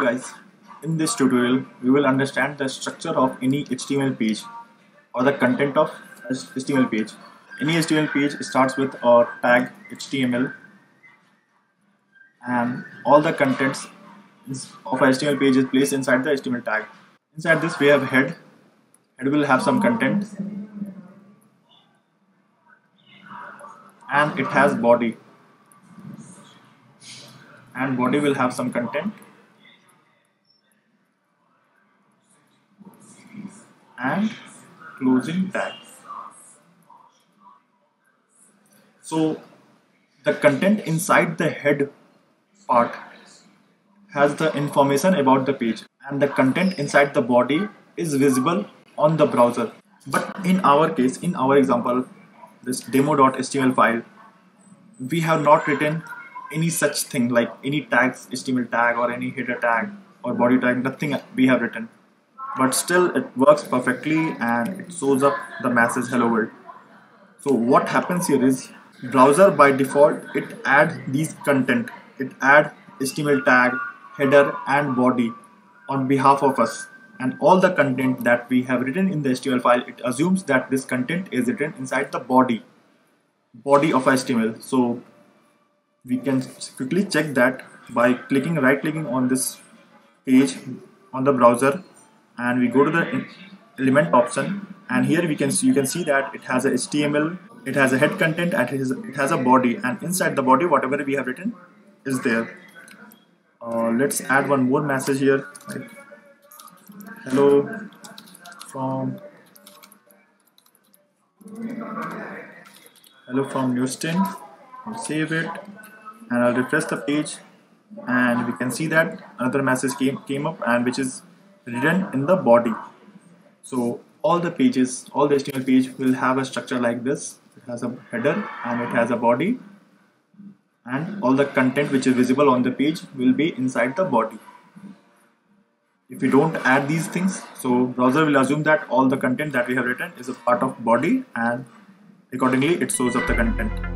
Guys, in this tutorial we will understand the structure of any HTML page or the content of HTML page. Any HTML page starts with a tag HTML and all the contents of HTML page is placed inside the HTML tag. Inside this we have head, head will have some content and it has body and body will have some content and closing tag so the content inside the head part has the information about the page and the content inside the body is visible on the browser. But in our case in our example this demo.html file we have not written any such thing like any tags html tag or any header tag or body tag nothing we have written but still it works perfectly and it shows up the message hello world. So what happens here is browser by default it add these content. It add html tag header and body on behalf of us. And all the content that we have written in the html file it assumes that this content is written inside the body body of html. So we can quickly check that by clicking right clicking on this page on the browser and we go to the element option. And here we can see you can see that it has a HTML it has a head content and it has, a body. And inside the body whatever we have written is there. Uh, let's add one more message here. Hello from hello from Newstein. I'll save it. And I'll refresh the page. And we can see that another message came came up and which is written in the body. So all the pages all the HTML page will have a structure like this. It has a header and it has a body. And all the content which is visible on the page will be inside the body. If we don't add these things so browser will assume that all the content that we have written is a part of body and accordingly it shows up the content